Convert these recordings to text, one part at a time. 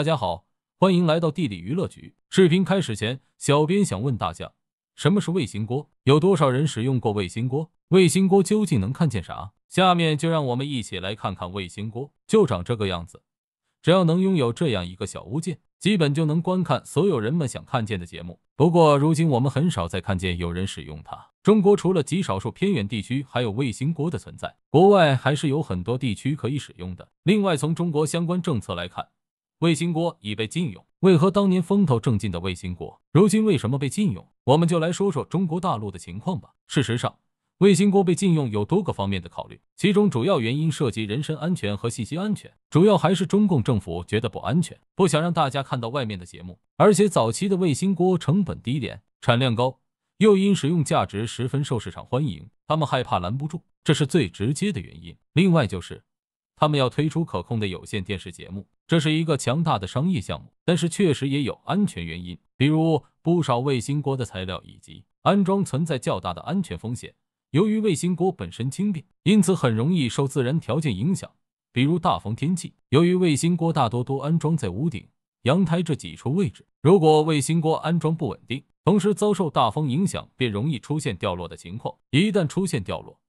大家好，欢迎来到地理娱乐局。视频开始前，小编想问大家，什么是卫星锅？有多少人使用过卫星锅？卫星锅究竟能看见啥？下面就让我们一起来看看卫星锅，就长这个样子。只要能拥有这样一个小物件，基本就能观看所有人们想看见的节目。不过，如今我们很少再看见有人使用它。中国除了极少数偏远地区还有卫星锅的存在，国外还是有很多地区可以使用的。另外，从中国相关政策来看，卫星锅已被禁用。为何当年风头正劲的卫星锅，如今为什么被禁用？我们就来说说中国大陆的情况吧。事实上，卫星锅被禁用有多个方面的考虑，其中主要原因涉及人身安全和信息安全，主要还是中共政府觉得不安全，不想让大家看到外面的节目。而且早期的卫星锅成本低廉，产量高，又因使用价值十分受市场欢迎，他们害怕拦不住，这是最直接的原因。另外就是他们要推出可控的有线电视节目，这是一个强大的商业项目，但是确实也有安全原因，比如不少卫星锅的材料以及安装存在较大的安全风险。由于卫星锅本身轻便，因此很容易受自然条件影响，比如大风天气。由于卫星锅大多都安装在屋顶、阳台这几处位置，如果卫星锅安装不稳定，同时遭受大风影响，便容易出现掉落的情况。一旦出现掉落，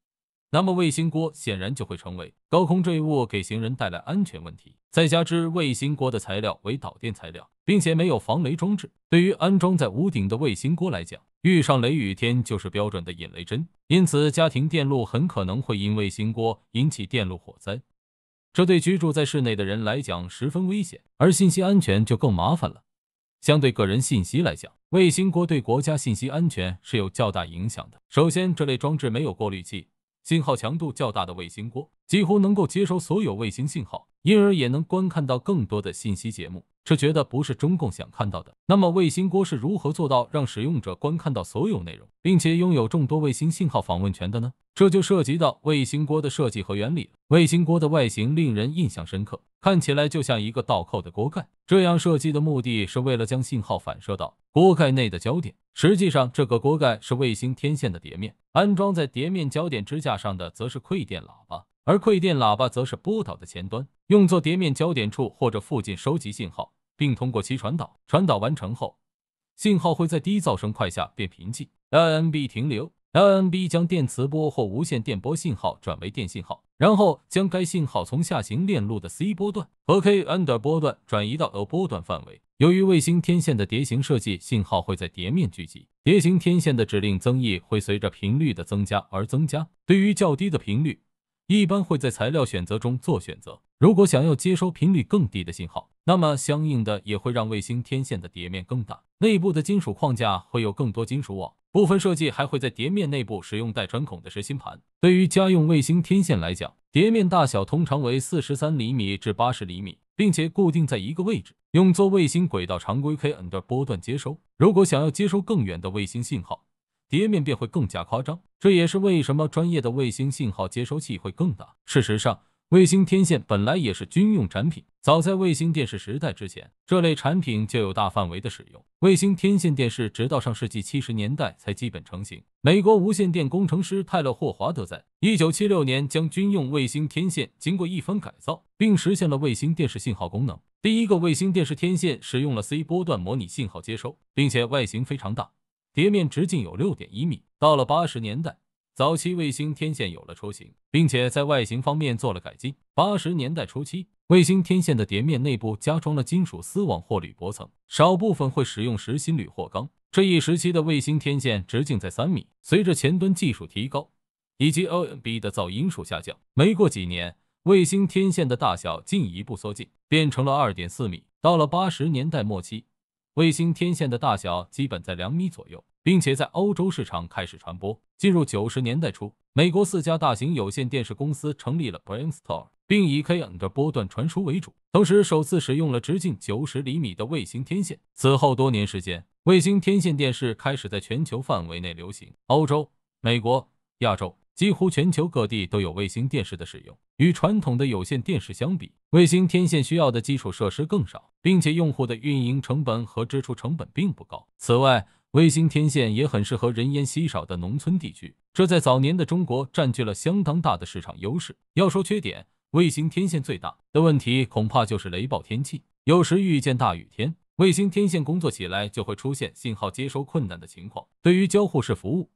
那么卫星锅显然就会成为高空坠物，给行人带来安全问题。再加之卫星锅的材料为导电材料，并且没有防雷装置，对于安装在屋顶的卫星锅来讲，遇上雷雨天就是标准的引雷针。因此，家庭电路很可能会因卫星锅引起电路火灾，这对居住在室内的人来讲十分危险。而信息安全就更麻烦了。相对个人信息来讲，卫星锅对国家信息安全是有较大影响的。首先，这类装置没有过滤器。信号强度较大的卫星锅几乎能够接收所有卫星信号，因而也能观看到更多的信息节目。这绝对不是中共想看到的。那么，卫星锅是如何做到让使用者观看到所有内容，并且拥有众多卫星信号访问权的呢？这就涉及到卫星锅的设计和原理了。卫星锅的外形令人印象深刻，看起来就像一个倒扣的锅盖。这样设计的目的是为了将信号反射到锅盖内的焦点。实际上，这个锅盖是卫星天线的碟面，安装在碟面焦点支架上的则是馈电喇叭。而馈电喇叭则是波导的前端，用作碟面焦点处或者附近收集信号，并通过其传导。传导完成后，信号会在低噪声块下变频器，LNB 停留，LNB 将电磁波或无线电波信号转为电信号，然后将该信号从下行链路的 C 波段和 K under 波段转移到 L 波段范围。由于卫星天线的碟形设计，信号会在碟面聚集，碟形天线的指令增益会随着频率的增加而增加。对于较低的频率，一般会在材料选择中做选择。如果想要接收频率更低的信号，那么相应的也会让卫星天线的碟面更大，内部的金属框架会有更多金属网。部分设计还会在碟面内部使用带穿孔的实心盘。对于家用卫星天线来讲，碟面大小通常为四十三厘米至八十厘米，并且固定在一个位置，用作卫星轨道常规 K N 的波段接收。如果想要接收更远的卫星信号，碟面便会更加夸张，这也是为什么专业的卫星信号接收器会更大。事实上，卫星天线本来也是军用产品，早在卫星电视时代之前，这类产品就有大范围的使用。卫星天线电视直到上世纪七十年代才基本成型。美国无线电工程师泰勒·霍华德在一九七六年将军用卫星天线经过一番改造，并实现了卫星电视信号功能。第一个卫星电视天线使用了 C 波段模拟信号接收，并且外形非常大。碟面直径有六点一米。到了八十年代，早期卫星天线有了雏形，并且在外形方面做了改进。八十年代初期，卫星天线的碟面内部加装了金属丝网或铝箔层，少部分会使用实心铝或钢。这一时期的卫星天线直径在三米。随着前端技术提高，以及 OMB 的噪音数下降，没过几年，卫星天线的大小进一步缩进，变成了二点四米。到了八十年代末期。卫星天线的大小基本在两米左右，并且在欧洲市场开始传播。进入九十年代初，美国四家大型有线电视公司成立了 Brainstorm，并以 K N 的波段传输为主，同时首次使用了直径九十厘米的卫星天线。此后多年时间，卫星天线电视开始在全球范围内流行，欧洲、美国、亚洲。几乎全球各地都有卫星电视的使用。与传统的有线电视相比，卫星天线需要的基础设施更少，并且用户的运营成本和支出成本并不高。此外，卫星天线也很适合人烟稀少的农村地区，这在早年的中国占据了相当大的市场优势。要说缺点，卫星天线最大的问题恐怕就是雷暴天气。有时遇见大雨天，卫星天线工作起来就会出现信号接收困难的情况。对于交互式服务、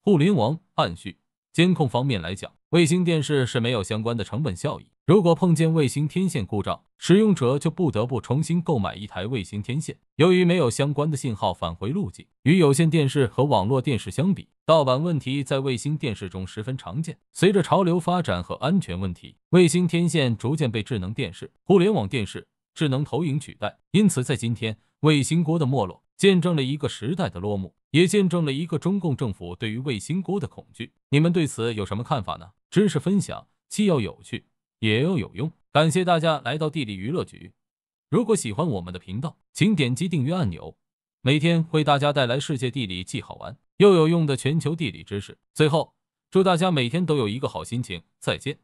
互联网、暗序、监控方面来讲，卫星电视是没有相关的成本效益。如果碰见卫星天线故障，使用者就不得不重新购买一台卫星天线。由于没有相关的信号返回路径，与有线电视和网络电视相比，盗版问题在卫星电视中十分常见。随着潮流发展和安全问题，卫星天线逐渐被智能电视、互联网电视、智能投影取代。因此，在今天，卫星锅的没落，见证了一个时代的落幕，也见证了一个中共政府对于卫星锅的恐惧。你们对此有什么看法呢？知识分享既要有趣。也要有用，感谢大家来到地理娱乐局。如果喜欢我们的频道，请点击订阅按钮，每天为大家带来世界地理既好玩又有用的全球地理知识。最后，祝大家每天都有一个好心情，再见。